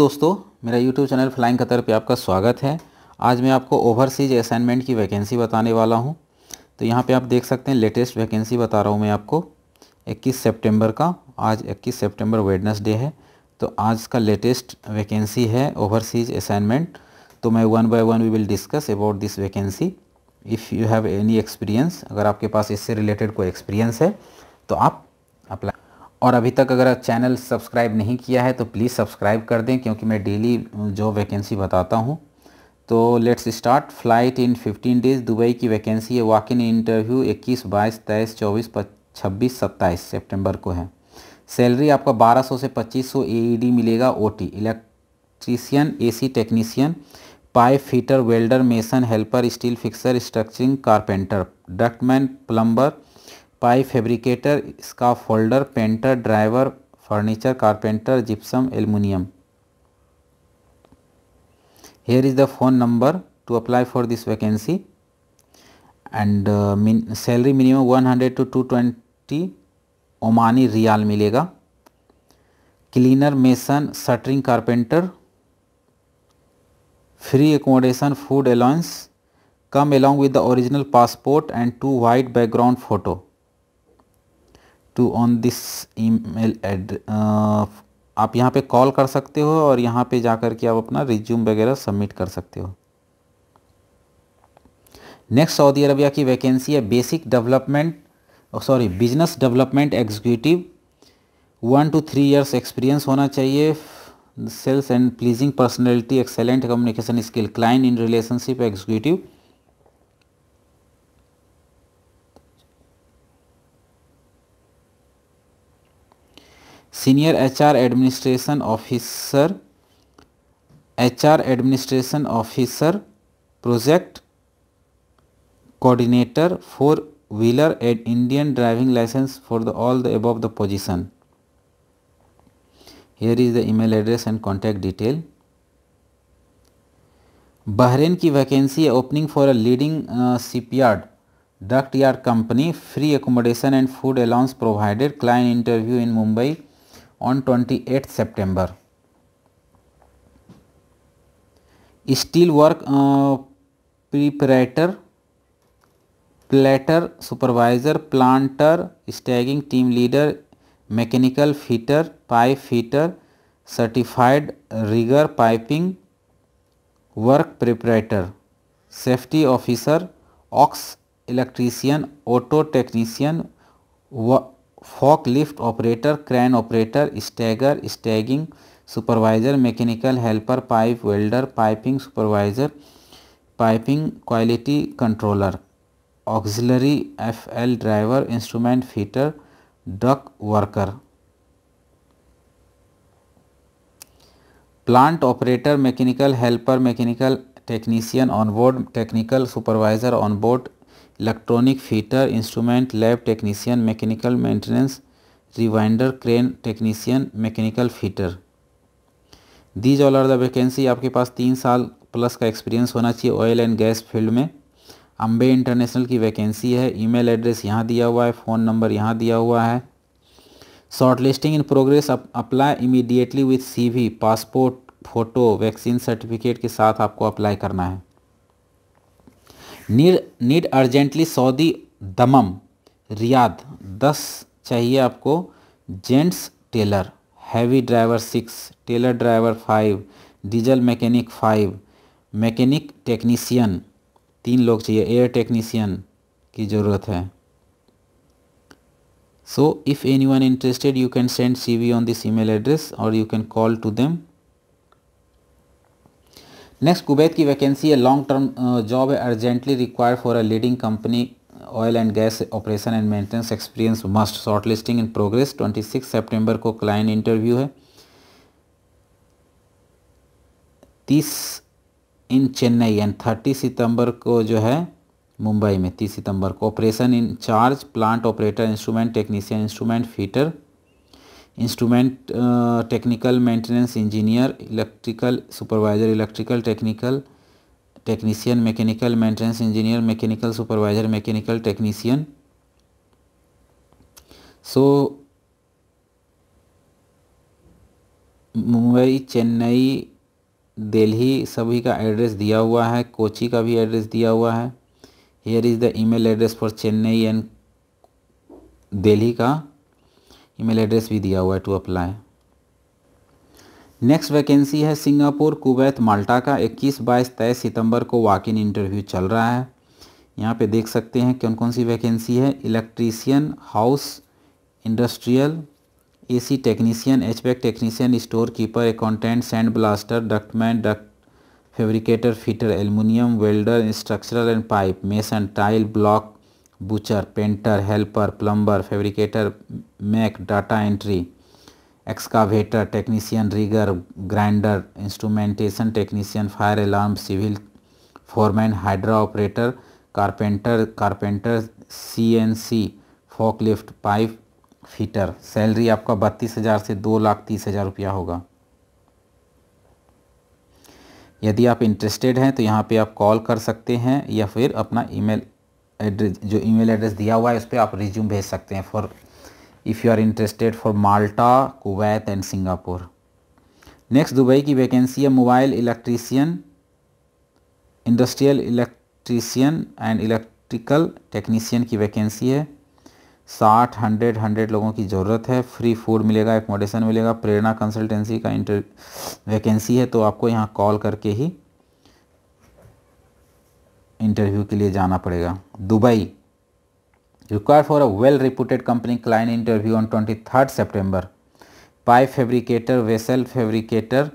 दोस्तों मेरा YouTube channel flying Qatar पे आपका स्वागत है आज मैं आपको ओवरसीज असाइनमेंट की वैकेंसी बताने वाला हूँ तो यहाँ पे आप देख सकते हैं लेटेस्ट वैकेंसी बता रहा हूँ मैं आपको 21 सितंबर का आज 21 सितंबर डे है तो आज का लेटेस्ट वैकेंसी है ओवरसीज असाइनमेंट तो मैं one by one we will discuss about this vacancy if you have any experience अगर आपके पास इससे रिलेटेड कोई एक्सपीरियंस है तो आप अप्लाई और अभी तक अगर चैनल सब्सक्राइब नहीं किया है तो प्लीज़ सब्सक्राइब कर दें क्योंकि मैं डेली जो वैकेंसी बताता हूँ तो let's start flight in 15 days Dubai की वैकेंसी है वॉक इन इंटरव्यू 21, बाईस तेईस चौबीस छब्बीस सत्ताईस सेप्टेम्बर को है सैलरी आपका 1200 से 2500 डी e मिलेगा OT electrician AC technician pipe fitter welder mason helper steel fixer structuring carpenter ductman plumber pie fabricator इसका folder painter driver furniture carpenter gypsum aluminium here is the phone number to apply for this vacancy and salary minimum one hundred two two twenty Omani riyal मिलेगा cleaner mason shuttering carpenter free accommodation food allowance come along with the original passport and two white background photo two on this email ad आप यहाँ पे call कर सकते हो और यहाँ पे जा कर के आप अपना रिज्यूम वगैरह सबमिट कर सकते हो नेक्स्ट सऊदी अरबिया की वैकेंसी है basic development sorry business development executive one two three years experience होना चाहिए sales and pleasing personality excellent communication skill client in relationship executive senior HR administration officer HR administration officer project coordinator four wheeler and Indian driving license for the all the above the position here is the email address and contact detail Bahrain की vacancy है opening for a leading shipyard dockyard company free accommodation and food allowance provided client interview in Mumbai on 28th September. Steel work uh, preparator, platter, supervisor, planter, staging team leader, mechanical fitter, pipe fitter, certified rigger piping, work preparator, safety officer, ox electrician, auto technician, fork lift operator crane operator stagger staging supervisor mechanical helper pipe welder piping supervisor piping quality controller auxiliary F L driver instrument fitter duct worker plant operator mechanical helper mechanical technician on board technical supervisor on board electronic fitter instrument lab technician mechanical maintenance rewinder crane technician mechanical fitter these all are the vacancy आपके पास तीन साल plus का experience होना चाहिए oil and gas field में Ambe international की vacancy है ईमेल एड्रेस यहाँ दिया हुआ है फ़ोन नंबर यहाँ दिया हुआ है short listing in progress apply immediately with C passport photo vaccine certificate के साथ आपको अप्लाई करना है need need urgently Saudi Dammam Riyadh दस चाहिए आपको gents tailor heavy driver six tailor driver five diesel mechanic five mechanic technician तीन लोग चाहिए एयर टेक्नीसियन की ज़रूरत है so if any if anyone interested you can send cv on this email address और you can call to them next Kuwait की vacancy है long term job है urgently require for a leading company oil and gas operation and maintenance experience must short listing in progress 26 सितंबर को client interview है 30 in Chennai and 30 सितंबर को जो है मुंबई में 30 सितंबर को operation in charge plant operator instrument technician instrument fitter instrument technical maintenance engineer electrical supervisor electrical technical technician mechanical maintenance engineer mechanical supervisor mechanical technician so Mumbai Chennai Delhi सभी का address दिया हुआ है कोची का भी एड्रेस दिया हुआ है here is the email address for Chennai and Delhi का ईमेल एड्रेस भी दिया हुआ है टू अप्लाई नेक्स्ट वैकेंसी है सिंगापुर कुवैत माल्टा का 21 बाईस तेईस सितंबर को वाक इन इंटरव्यू चल रहा है यहाँ पे देख सकते हैं कौन कौन सी वैकेंसी है electrician house industrial AC technician एचपैक technician store keeper accountant sand blaster ductman duct fabricator fitter aluminium welder structural and pipe mason tile block butcher painter helper plumber fabricator mac data entry excavator technician rigger grinder instrumentation technician fire alarm civil foreman hydra operator carpenter carpenter C N C fork lift pipe fitter salary आपका बत्तीस हज़ार से दो लाख तीस हज़ार रुपया होगा यदि आप इंटरेस्टेड हैं तो यहाँ पे आप कॉल कर सकते हैं या फिर अपना ईमेल एड्रेस जो ईमेल एड्रेस दिया हुआ है उस पर आप रिज्यूम भेज सकते हैं for if you are interested for Malta Kuwait and Singapore next Dubai की वैकेंसी है mobile electrician industrial electrician and electrical technician की वैकेंसी है साठ हंड्रेड हंड्रेड लोगों की ज़रूरत है फ्री फूड मिलेगा एकोमोडेशन मिलेगा प्रेरणा कंसल्टेंसी का इंटर वैकेंसी है तो आपको यहाँ कॉल करके ही इंटरव्यू के लिए जाना पड़ेगा Dubai require for a well reputed company client interview on twenty third September pipe fabricator vessel fabricator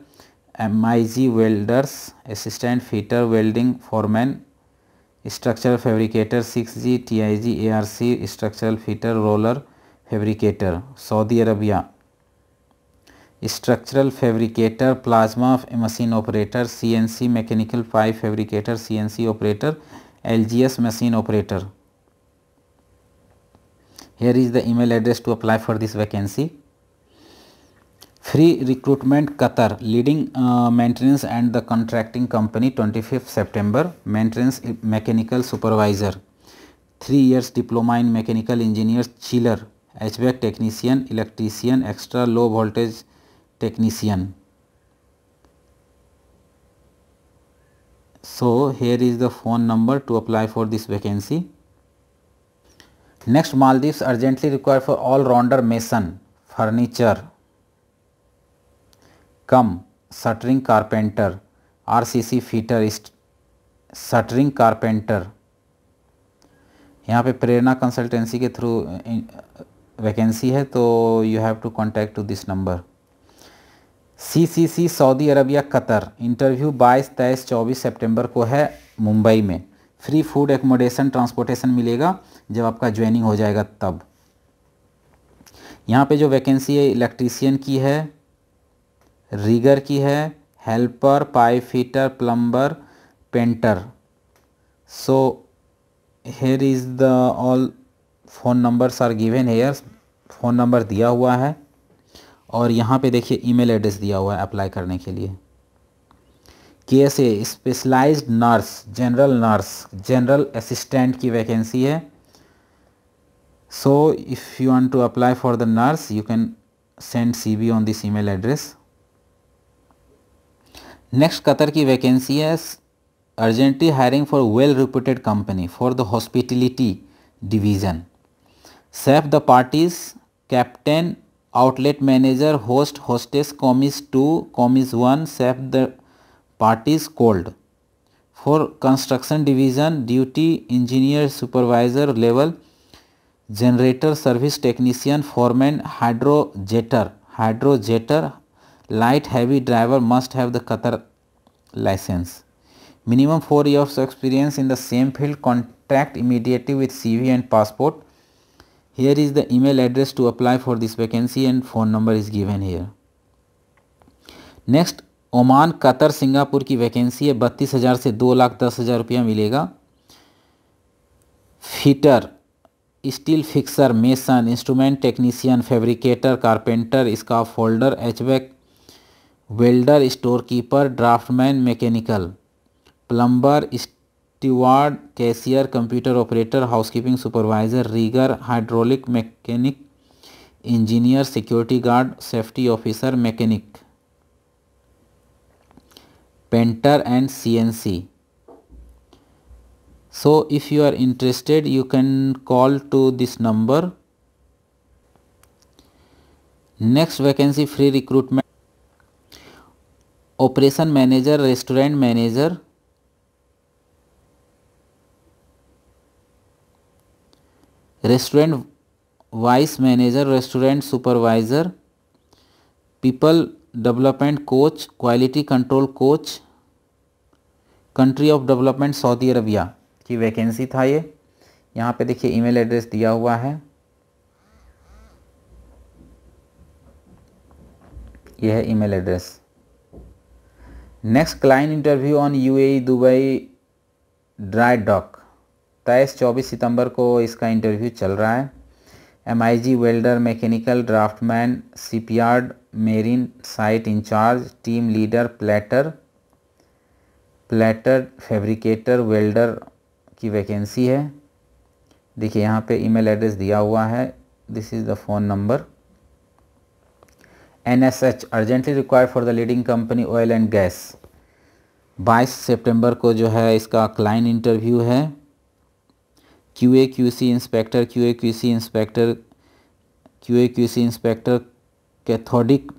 M I G welders assistant fitter welding foreman structural fabricator six G T I G A R C structural fitter roller fabricator Saudi Arabia structural fabricator, plasma machine operator, CNC mechanical pipe fabricator, CNC operator, LGS machine operator. Here is the email address to apply for this vacancy. Free recruitment Qatar, leading uh, maintenance and the contracting company, 25th September, maintenance mechanical supervisor, 3 years diploma in mechanical engineers, chiller, HVAC technician, electrician, extra low voltage technician so here is the phone number to apply for this vacancy next maldives urgently require for all rounder mason furniture come shuttering carpenter rcc fitter shuttering carpenter यहाँ पे Prerna consultancy के through vacancy है तो you have to contact to this number C C C Saudi Arabia Qatar interview बाईस तेईस चौबीस सितंबर को है मुंबई में फ्री फूड एकोमोडेशन ट्रांसपोर्टेशन मिलेगा जब आपका ज्वाइनिंग हो जाएगा तब यहाँ पे जो वैकेंसी है इलेक्ट्रीसियन की है रिगर की है helper pipe fitter plumber painter so here is the all phone numbers are given here phone number दिया हुआ है और यहाँ पे देखिए ईमेल एड्रेस दिया हुआ है अप्लाई करने के लिए K S A specialise nurse general nurse general assistant की वैकेंसी है so if you want to apply for the nurse you can send be on this email address next Qatar की vacancy है urgently hiring for well reputed company for the hospitality division chef de parties captain Outlet manager, host, hostess, commis 2, commis 1, Save the parties called. For construction division, duty, engineer, supervisor level, generator, service technician, foreman, hydrojetter, hydrojetter, light heavy driver must have the Qatar license. Minimum 4 years experience in the same field, Contract immediately with CV and passport. Here is the email address to apply for this vacancy and phone number is given here. Next Oman Qatar Singapore की vacancy है बत्तीस हज़ार से दो लाख दस हज़ार रुपया मिलेगा fitter steel fixer mason instrument technician fabricator carpenter scaffolder एचबैक welder store keeper draftman mechanical plumber steward, cashier, computer operator, housekeeping supervisor, rigger, hydraulic mechanic, engineer, security guard, safety officer, mechanic, painter and CNC. So if you are interested, you can call to this number. Next vacancy, free recruitment, operation manager, restaurant manager, restaurant vice manager restaurant supervisor people development coach quality control coach country of development Saudi Arabia की vacancy था ये यहाँ पे देखिए email address दिया हुआ है यह है email address next client interview on UAE Dubai dry dock तेईस चौबीस सितंबर को इसका इंटरव्यू चल रहा है M I G welder mechanical draftsman सीपीआरड marine site incharge team leader plater plater fabricator welder की वैकेंसी है देखिए यहाँ पे ईमेल एड्रेस दिया हुआ है this is the phone number N S H urgently required for the leading company oil and gas 22 सितंबर को जो है इसका क्लाइंट इंटरव्यू है Q A Q C inspector Q A Q C inspector Q A Q C inspector cathodic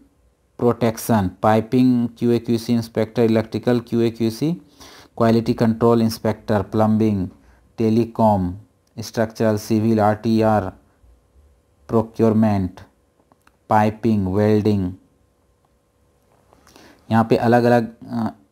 protection piping Q A Q C inspector electrical Q A Q C quality control inspector plumbing telecom structural civil R T R procurement piping welding यहाँ पे अलग अलग